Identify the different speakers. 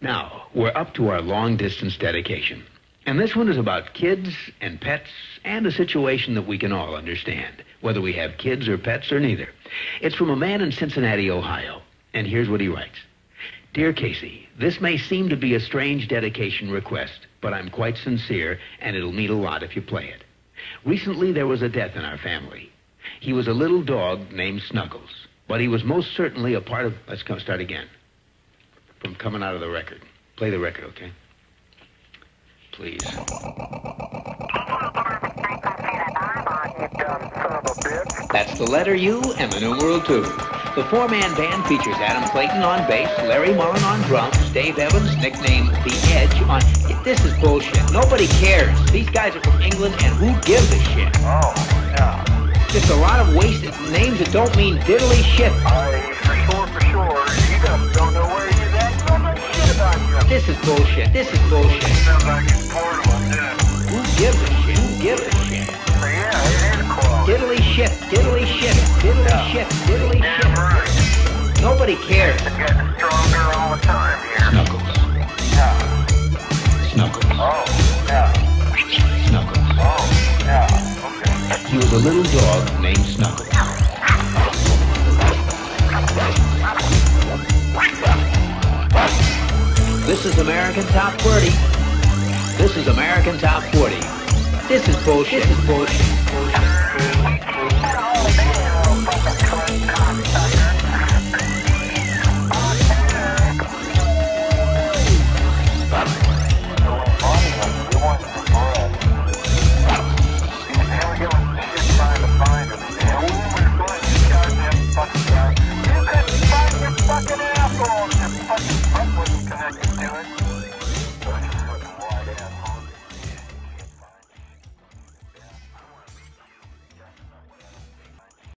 Speaker 1: Now, we're up to our long distance dedication. And this one is about kids and pets and a situation that we can all understand, whether we have kids or pets or neither. It's from a man in Cincinnati, Ohio. And here's what he writes Dear Casey, this may seem to be a strange dedication request, but I'm quite sincere, and it'll mean a lot if you play it. Recently, there was a death in our family. He was a little dog named Snuggles, but he was most certainly a part of. Let's come start again. From coming out of the record. Play the record, okay? Please. That's the letter U and the numeral 2. The four-man band features Adam Clayton on bass, Larry Mullen on drums, Dave Evans, nicknamed The Edge, on... This is bullshit. Nobody cares. These guys are from England, and who gives a shit?
Speaker 2: Oh, yeah.
Speaker 1: Just a lot of wasted names that don't mean diddly shit.
Speaker 2: I,
Speaker 1: This is bullshit. This is bullshit.
Speaker 2: Sounds like it's portable, too.
Speaker 1: Who gives a shit? Who gives a shit?
Speaker 2: So, yeah, it is close.
Speaker 1: Diddly shit, diddly shit, diddly
Speaker 2: Yeah.
Speaker 1: shit, diddly
Speaker 2: Damn
Speaker 1: shit.
Speaker 2: right.
Speaker 1: Nobody cares.
Speaker 2: It's getting stronger all the time here.
Speaker 1: Snuggles.
Speaker 2: Yeah.
Speaker 1: Snuggles.
Speaker 2: Oh, yeah.
Speaker 1: Snuggles.
Speaker 2: Oh, yeah. Okay.
Speaker 1: He was a little dog named Snuggles. This is American Top 40. This is American Top 40. This is bullshit. This is bullshit. bullshit.